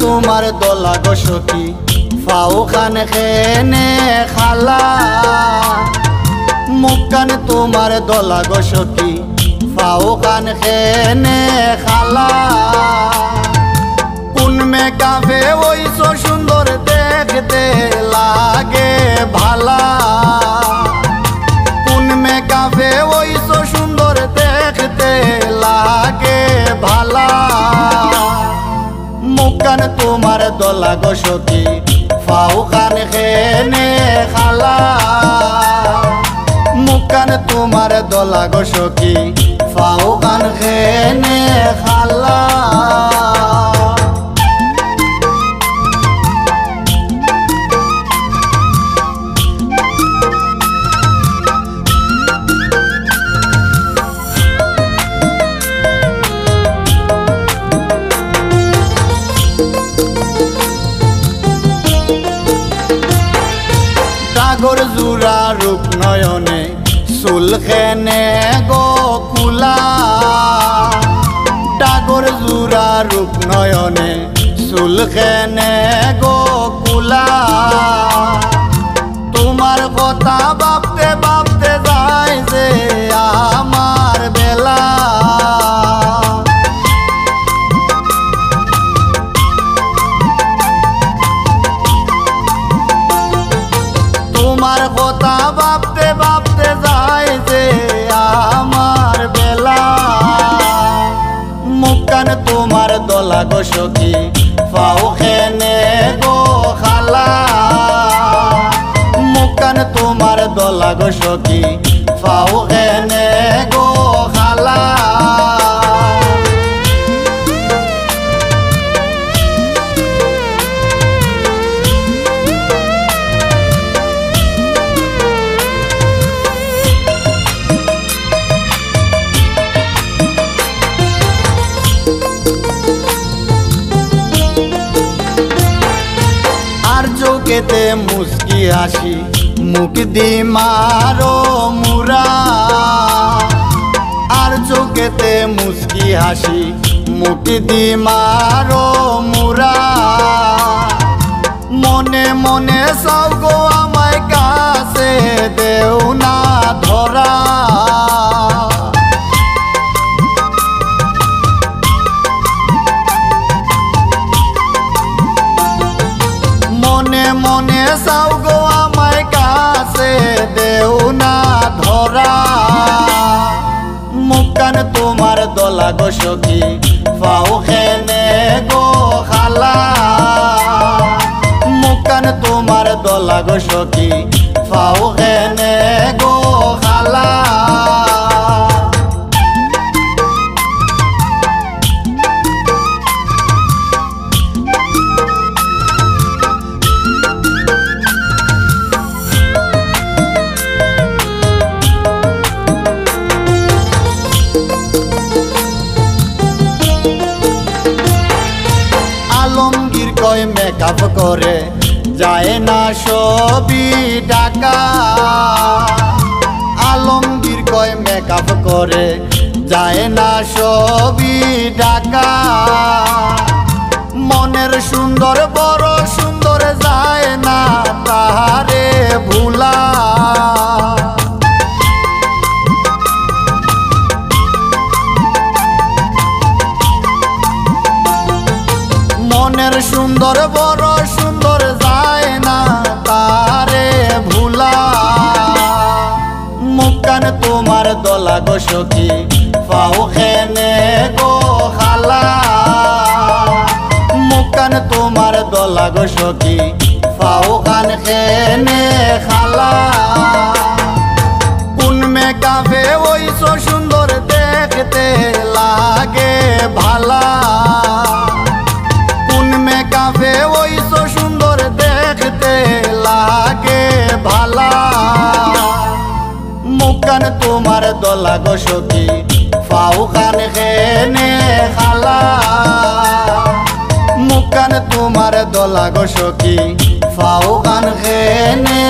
তোমার দলা গসকি ফাও খান খেনে খালা। মুখান তোমার দলা গসকি ফাও খান খেনে খালা। কোন মেকাবে ওই সুন্দর দেখতে লাগে ভালা। মুখান তোমার দলা গসতি ফাউ খান খেনে খালা। মুখান তোমার দলা গসকি ফাও খান খেনে খালা। সুলখেনে গোকুলা ডাগর জুরা রূপ নয়নে সুলখেনে গোকুলা সখী ফাও খেনে গো খালা। মুখান তোমার দলা গো সখী ফাও খেনে গো চোখেতে মুসকি হাসি, মুখ দি মারো। আর চোখেতে মুসকি হাসি, মুখ দি মারো মুরা। মনে মনে সব মনে চাও গো আমায় কাছে, দেও না ধরা মুখান তোমার দলা গো সখী, পাও খেনে গো খালা। মুখান তোমার দলা গো সখী ফাও মেকআপ করে, যায় না সবই টাকা। আলমগীর কয় মেকআপ করে, যায় না সবি টাকা। মনের সুন্দর সুন্দর বড় সুন্দর যায় না তারে ভুলা। মুখান তোমার দলা গো সখী ফাও খেনে গো খালা। মুখান তোমার দলা গো সখী ফাও খান খেনে খালা। কোন মেকাফে ওই সুন্দর দেখতে মুখান তোমার দলা গো সখী। ফাও খান খেনে খালা। মুখান তোমার দলা গো সখী। ফাও খান খেনে